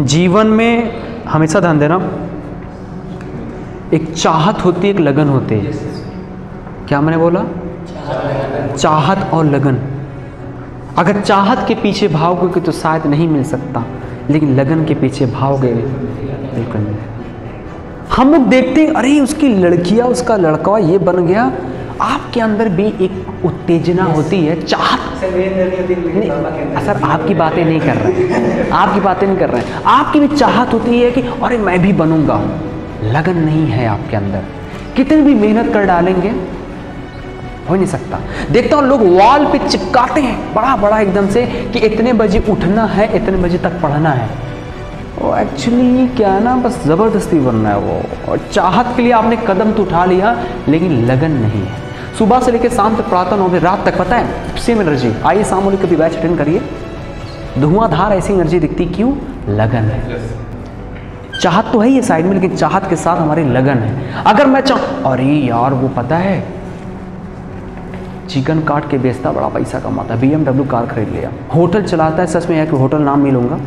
जीवन में हमेशा ध्यान देना एक चाहत होती है एक लगन होती है। क्या मैंने बोला? चाहत और लगन। अगर चाहत के पीछे भागोगे तो शायद नहीं मिल सकता लेकिन लगन के पीछे भागोगे बिल्कुल। नहीं हम लोग देखते हैं अरे उसकी लड़कियाँ उसका लड़का ये बन गया आपके अंदर भी एक उत्तेजना होती है चाहत नहीं सर आपकी बातें नहीं कर रहे हैं। आपकी बातें नहीं कर रहे हैं। आपकी भी चाहत होती है कि अरे मैं भी बनूँगा लगन नहीं है आपके अंदर। कितनी भी मेहनत कर डालेंगे हो नहीं सकता। देखता हूँ लोग वॉल पे चिपकाते हैं बड़ा बड़ा एकदम से कि इतने बजे उठना है इतने बजे तक पढ़ना है। वो एक्चुअली क्या है ना बस ज़बरदस्ती बनना है वो। और चाहत के लिए आपने कदम तो उठा लिया लेकिन लगन नहीं है। सुबह से लेकर शाम तक प्रातः नौ बजे रात तक पता है? Same energy. आइए शाम वाली कभी बैच अटेंड करिए। धुआंधार ऐसी एनर्जी दिखती क्यों? लगन है। चाहत तो है ही साइड में लेकिन चाहत के साथ हमारी लगन है। अगर मैं चाह अरे यार वो पता है? चिकन काट के बेचता बड़ा पैसा कमाता। बी कार खरीद लिया। होटल चलाता है सच में है कि होटल नाम नहीं लूँगा।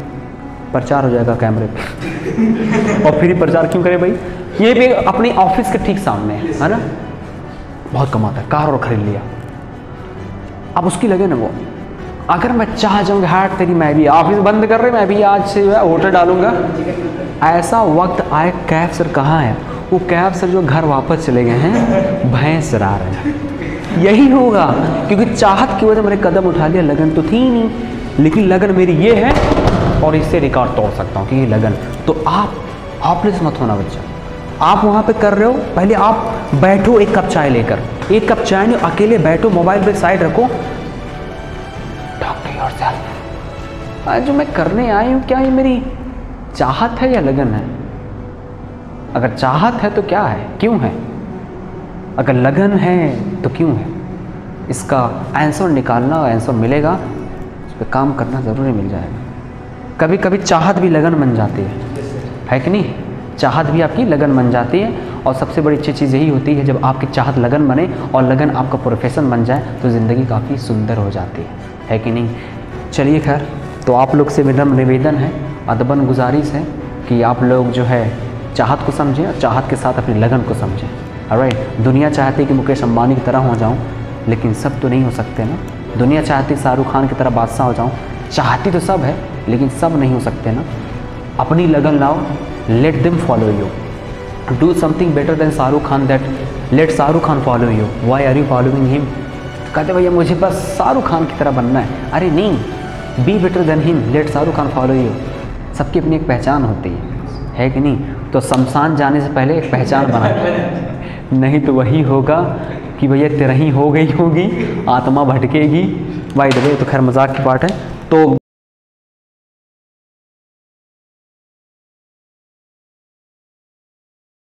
प्रचार हो जाएगा कैमरे पे। और फिर प्रचार क्यों करे भाई? ये भी अपनी ऑफ़िस के ठीक सामने है ना? बहुत कमाता है, कार और खरीद लिया। अब उसकी लगे ना वो, अगर मैं चाह जाऊँगा हाट तेरी मैं भी ऑफ़िस बंद कर रहे, मैं भी आज से जो है होटल डालूँगा। ऐसा वक्त आए कैब सर कहाँ है? वो कैब सर जो घर वापस चले गए हैं भैंस चरा रहे हैं। यही होगा, क्योंकि चाहत की वजह मैंने कदम उठा लिया, लगन तो थी नहीं। लेकिन लगन मेरी ये है, और इससे रिकॉर्ड तोड़ सकता हूँ कि ये लगन। तो आप हॉपलेस मत होना बच्चा। आप वहाँ पे कर रहे हो? पहले आप बैठो एक कप चाय लेकर। एक कप चाय नहीं, अकेले बैठो, मोबाइल पे साइड रखो। आज जो मैं करने आई हूँ, क्या ये मेरी चाहत है या लगन है? अगर चाहत है तो क्या है? क्यों है? अगर लगन है तो क्यों है? इसका आंसर निकालना आंसर मिलेगा। उस पर काम करना ज़रूरी मिल जाएगा। कभी कभी चाहत भी लगन बन जाती है। है कि नहीं? चाहत भी आपकी लगन बन जाती है और सबसे बड़ी अच्छी चीज़ यही होती है, जब आपकी चाहत लगन बने और लगन आपका प्रोफेशन बन जाए तो ज़िंदगी काफ़ी सुंदर हो जाती है। है कि नहीं? चलिए खैर तो आप लोग से विनम्र निवेदन है, अदबन गुजारिश है कि आप लोग जो है चाहत को समझें और चाहत के साथ अपनी लगन को समझें। राइट दुनिया चाहती कि मुकेश अम्बानी की तरह हो जाऊँ, लेकिन सब तो नहीं हो सकते ना। दुनिया चाहती शाहरुख खान की तरह बादशाह हो जाऊँ। चाहती तो सब है, लेकिन सब नहीं हो सकते ना। अपनी लगन लाओ let them follow you do something better than Shahrukh Khan that let Shahrukh Khan follow you why are you following him कहते भैया, मुझे बस शाहरुख खान की तरह बनना है. अरे नहीं be better than him let Shahrukh Khan follow you सबकी अपनी एक पहचान होती है। है कि नहीं? तो शमशान जाने से पहले एक पहचान बना। नहीं तो वही होगा कि भैया, तेरा ही हो गई होगी, आत्मा भटकेगी। वाई दबे तो खैर मज़ाक की बात है। तो